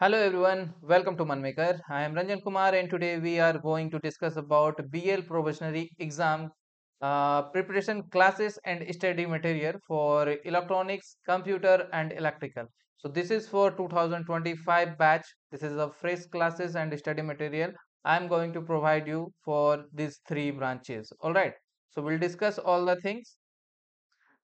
Hello everyone, welcome to Mann Maker. I am Ranjan Kumar and today we are going to discuss about BEL probationary exam uh, preparation classes and study material for electronics, computer and electrical. So this is for 2025 batch. This is a fresh classes and study material. I am going to provide you for these three branches. Alright, so we'll discuss all the things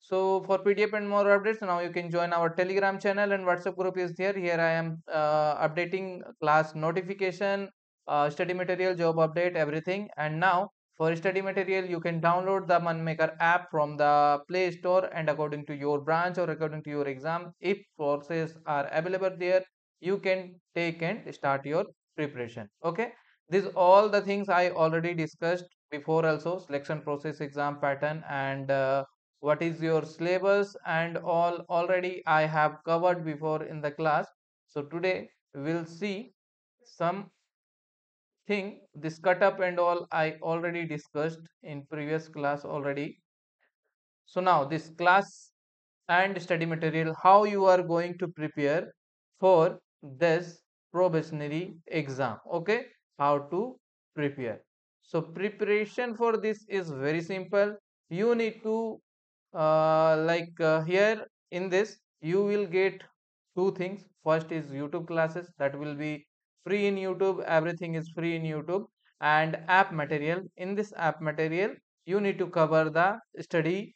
so for PDF and more updates, now you can join our Telegram channel and WhatsApp group is there. Here I am uh, updating class notification, uh, study material, job update, everything. And now for study material, you can download the Mann Maker app from the Play Store and according to your branch or according to your exam, if courses are available there, you can take and start your preparation. Okay. These all the things I already discussed before also selection process exam pattern and uh, what is your syllabus and all already I have covered before in the class. So today we'll see some thing this cut up and all I already discussed in previous class already. So now this class and study material how you are going to prepare for this probationary exam okay how to prepare so preparation for this is very simple you need to like uh, here in this you will get two things. First is youtube classes that will be free in youtube. Everything is free in youtube. And app material. In this app material you need to cover the study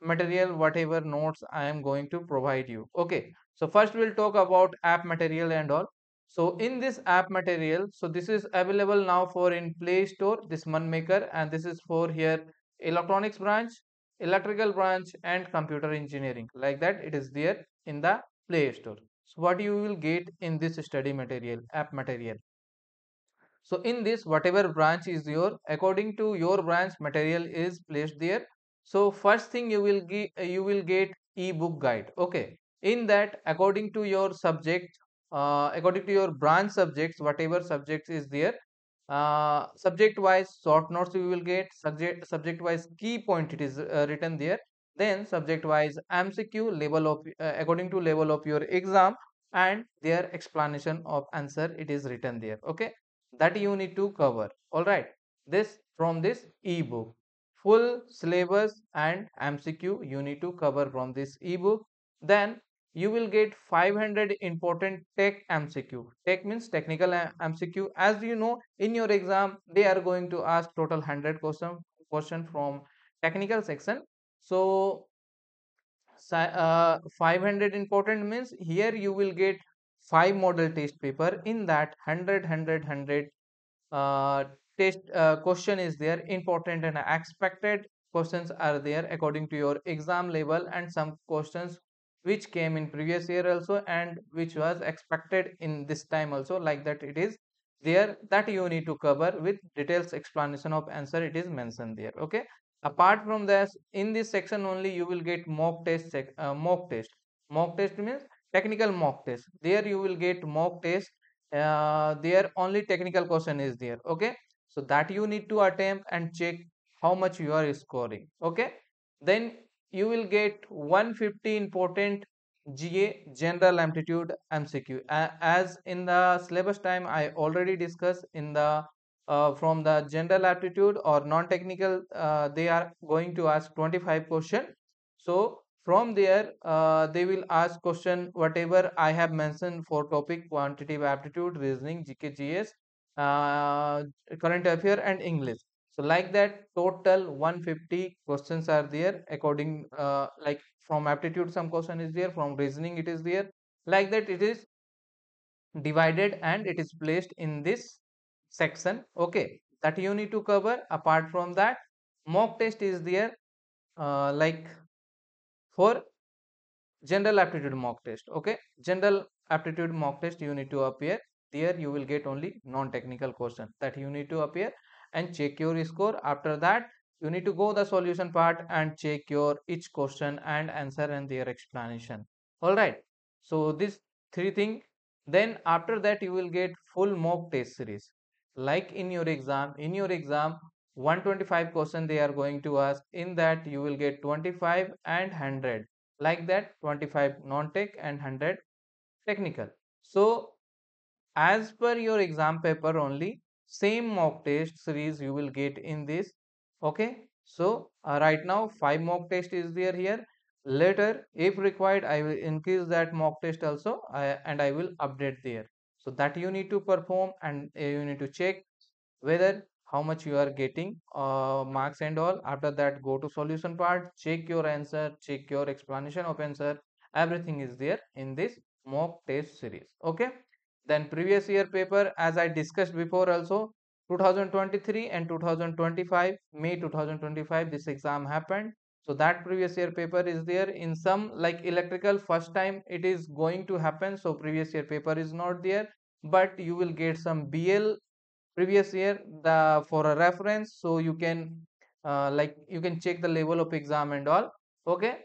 material whatever notes i am going to provide you. Okay. So first we'll talk about app material and all. So in this app material so this is available now for in play store this Mann Maker and this is for here electronics branch electrical branch and computer engineering. Like that it is there in the play store. So what you will get in this study material app material? So in this whatever branch is your according to your branch material is placed there. So first thing you will get you will get ebook guide. Okay. In that according to your subject uh, according to your branch subjects whatever subjects is there uh, subject wise short notes we will get. Subject subject wise key point it is uh, written there. Then subject wise mcq level of uh, according to level of your exam and their explanation of answer it is written there. Okay? That you need to cover. All right this from this ebook. Full syllabus and mcq you need to cover from this ebook. Then you will get 500 important tech MCQ. Tech means technical MCQ. As you know, in your exam, they are going to ask total 100 question, question from technical section. So, uh, 500 important means here you will get 5 model test paper. In that 100, 100, 100 uh, test uh, question is there important and expected questions are there according to your exam level and some questions which came in previous year also and which was expected in this time also like that it is there that you need to cover with details explanation of answer it is mentioned there okay? Apart from this in this section only you will get mock test uh, mock test. Mock test means technical mock test. There you will get mock test uh, there only technical question is there okay? So that you need to attempt and check how much you are scoring okay? Then you will get 150 important GA general aptitude MCQ as in the syllabus time I already discussed in the uh, from the general aptitude or non-technical uh, they are going to ask 25 question. So from there uh, they will ask question whatever I have mentioned for topic quantitative aptitude reasoning GK GS uh, current affair and English so like that total 150 questions are there according uh, like from aptitude some question is there from reasoning it is there. Like that it is divided and it is placed in this section. Okay that you need to cover. Apart from that mock test is there uh, like for general aptitude mock test. Okay general aptitude mock test you need to appear. There you will get only non-technical question that you need to appear and check your score. After that you need to go the solution part and check your each question and answer and their explanation. All right. So this three thing then after that you will get full mock test series. Like in your exam in your exam 125 question they are going to ask. In that you will get 25 and 100 like that 25 non-tech and 100 technical. So as per your exam paper only same mock test series you will get in this okay? So uh, right now five mock test is there here. Later if required i will increase that mock test also uh, and i will update there. So that you need to perform and uh, you need to check whether how much you are getting uh, marks and all. After that go to solution part check your answer check your explanation of answer. Everything is there in this mock test series okay then previous year paper as i discussed before also 2023 and 2025 may 2025 this exam happened. So that previous year paper is there. In some like electrical first time it is going to happen so previous year paper is not there. But you will get some BEL previous year the for a reference so you can uh, like you can check the level of exam and all. Okay?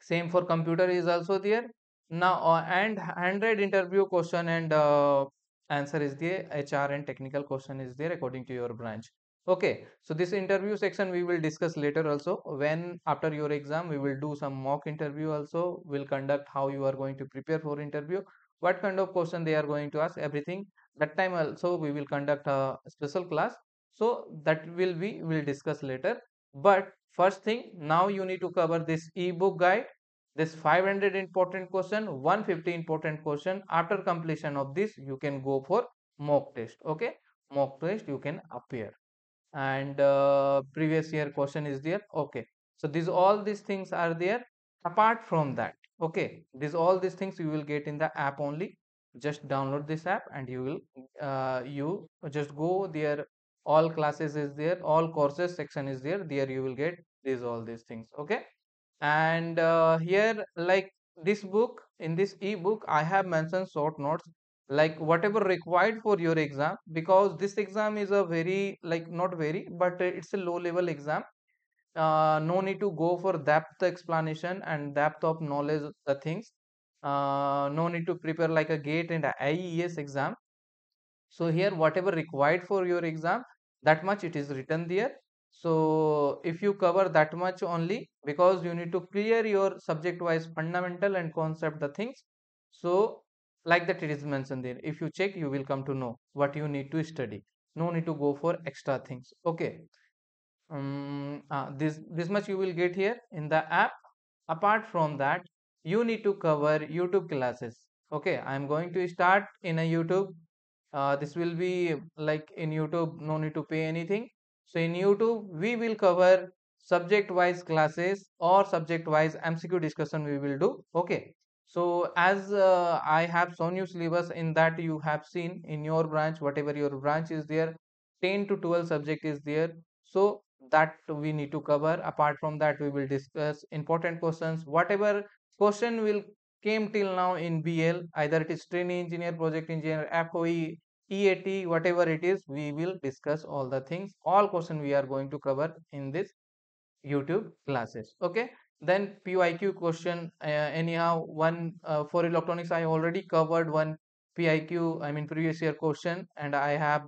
Same for computer is also there now uh, and 100 interview question and uh, answer is the hr and technical question is there according to your branch. Okay so this interview section we will discuss later also. When after your exam we will do some mock interview also. Will conduct how you are going to prepare for interview what kind of question they are going to ask everything. That time also we will conduct a special class. So that will be we'll discuss later. But first thing now you need to cover this ebook guide this 500 important question 150 important question after completion of this you can go for mock test okay? Mock test you can appear. And uh, previous year question is there okay? So these all these things are there. Apart from that okay? These all these things you will get in the app only. Just download this app and you will uh, you just go there. All classes is there all courses section is there. There you will get these all these things okay and uh, here like this book in this ebook i have mentioned short notes like whatever required for your exam because this exam is a very like not very but it's a low level exam. Uh, no need to go for depth explanation and depth of knowledge the things. Uh, no need to prepare like a GATE and IES exam. So here whatever required for your exam that much it is written there so if you cover that much only because you need to clear your subject wise fundamental and concept the things. So like that it is mentioned there if you check you will come to know what you need to study. No need to go for extra things. Okay. Um, uh, this this much you will get here in the app. Apart from that you need to cover youtube classes. Okay i am going to start in a youtube. Uh, this will be like in youtube no need to pay anything so in youtube we will cover subject wise classes or subject wise mcq discussion we will do okay? So as uh, i have shown you syllabus in that you have seen in your branch whatever your branch is there 10 to 12 subject is there. So that we need to cover. Apart from that we will discuss important questions. Whatever question will came till now in BEL either it is trainee engineer project engineer foe EAT whatever it is we will discuss all the things all question we are going to cover in this youtube classes okay? Then PYQ question uh, anyhow one uh, for electronics i already covered one PYQ i mean previous year question and i have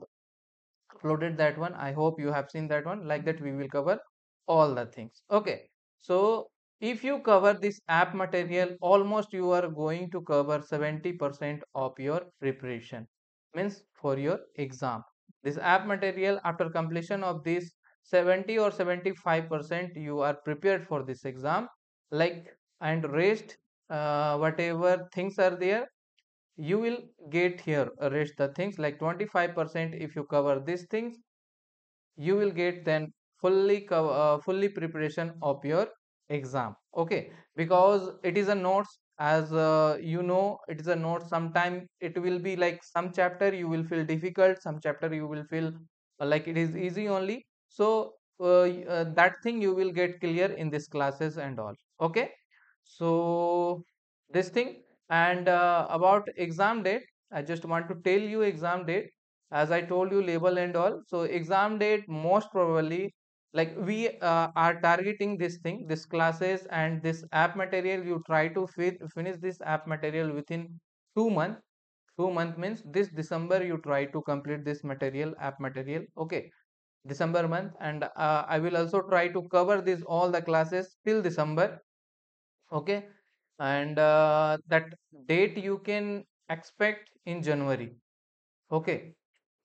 uploaded that one. I hope you have seen that one. Like that we will cover all the things okay? So if you cover this app material almost you are going to cover 70% of your preparation means for your exam. This app material after completion of this 70 or 75% you are prepared for this exam. Like and rest uh, whatever things are there you will get here rest the things. Like 25% if you cover these things you will get then fully cover uh, fully preparation of your exam. Okay? Because it is a notes as uh, you know it is a note sometime it will be like some chapter you will feel difficult some chapter you will feel uh, like it is easy only. So uh, uh, that thing you will get clear in this classes and all okay? So this thing and uh, about exam date i just want to tell you exam date. As i told you label and all. So exam date most probably like we uh, are targeting this thing this classes and this app material. You try to finish this app material within two months two month means this december you try to complete this material app material. Okay. December month and uh, i will also try to cover this all the classes till december. Okay. And uh, that date you can expect in January. Okay,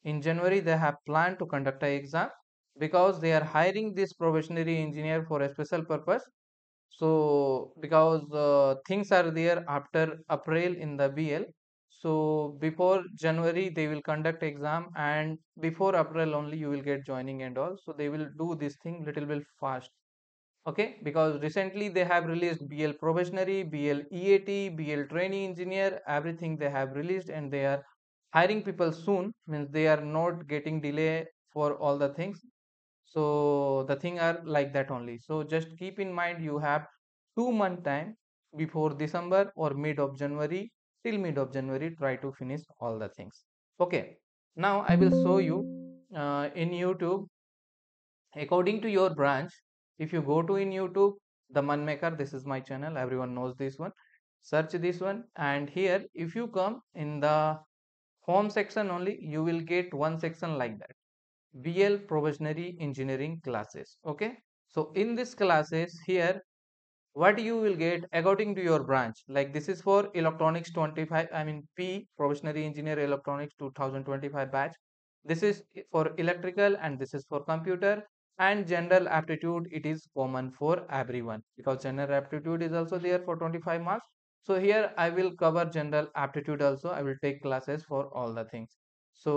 in January they have planned to conduct a exam because they are hiring this probationary engineer for a special purpose. So because uh, things are there after April in the BEL, so before January they will conduct exam and before April only you will get joining and all. So they will do this thing little bit fast okay because recently they have released BEL probationary BEL EAT BEL trainee engineer everything they have released and they are hiring people soon means they are not getting delay for all the things so the thing are like that only. So just keep in mind you have two month time before december or mid of january till mid of january try to finish all the things. Okay. Now i will show you uh, in youtube. According to your branch if you go to in youtube the Mann Maker this is my channel everyone knows this one. Search this one and here if you come in the home section only you will get one section like that BEL provisionary engineering classes okay? So in this classes here what you will get according to your branch like this is for electronics 25 i mean p provisionary engineer electronics 2025 batch. This is for electrical and this is for computer. And general aptitude it is common for everyone because general aptitude is also there for 25 marks. So here i will cover general aptitude also. I will take classes for all the things so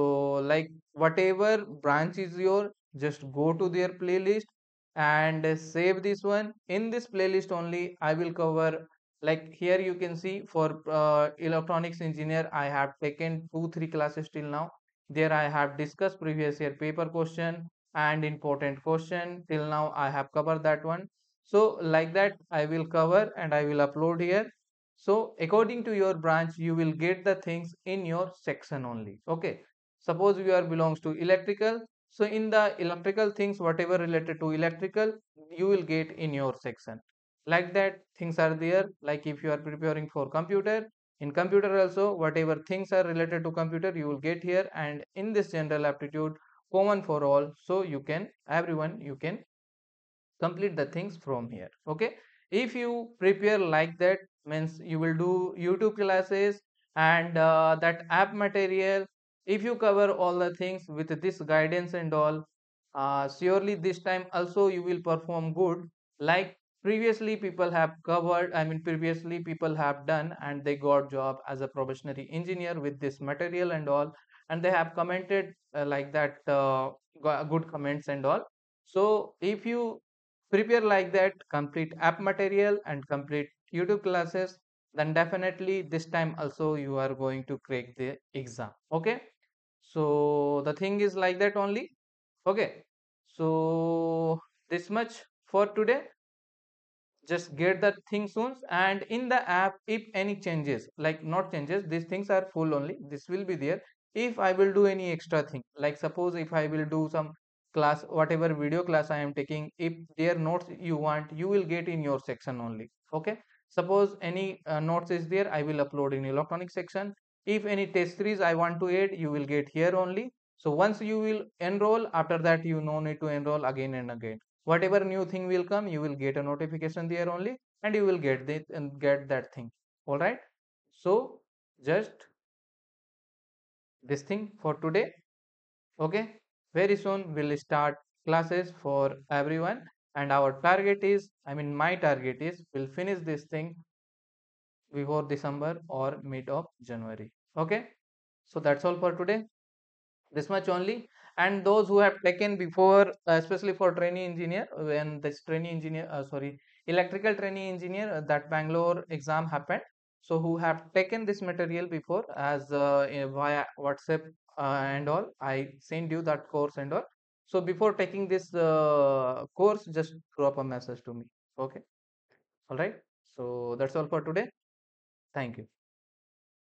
like whatever branch is your just go to their playlist and save this one. In this playlist only i will cover like here you can see for uh, electronics engineer i have taken two three classes till now. There i have discussed previous year paper question and important question. Till now i have covered that one. So like that i will cover and i will upload here. So according to your branch you will get the things in your section only. Okay suppose you are belongs to electrical. So in the electrical things whatever related to electrical you will get in your section. Like that things are there. Like if you are preparing for computer in computer also whatever things are related to computer you will get here. And in this general aptitude common for all. So you can everyone you can complete the things from here. Okay? If you prepare like that means you will do youtube classes and uh, that app material if you cover all the things with this guidance and all uh, surely this time also you will perform good. Like previously people have covered i mean previously people have done and they got job as a probationary engineer with this material and all and they have commented uh, like that uh, good comments and all. So if you prepare like that complete app material and complete youtube classes then definitely this time also you are going to crack the exam okay so the thing is like that only. Okay. So this much for today. Just get that thing soon and in the app if any changes like not changes these things are full only. This will be there. If i will do any extra thing like suppose if i will do some class whatever video class i am taking if their notes you want you will get in your section only. Okay. Suppose any uh, notes is there i will upload in electronic section if any test series i want to add you will get here only. So once you will enroll after that you no need to enroll again and again. Whatever new thing will come you will get a notification there only and you will get it and get that thing. All right? So just this thing for today. Okay? Very soon we'll start classes for everyone and our target is i mean my target is we'll finish this thing before december or mid of january. Okay? So that's all for today. This much only. And those who have taken before uh, especially for trainee engineer when this trainee engineer uh, sorry electrical trainee engineer uh, that bangalore exam happened. So who have taken this material before as uh, via whatsapp uh, and all i send you that course and all. So before taking this uh, course just drop a message to me. Okay? All right? So that's all for today thank you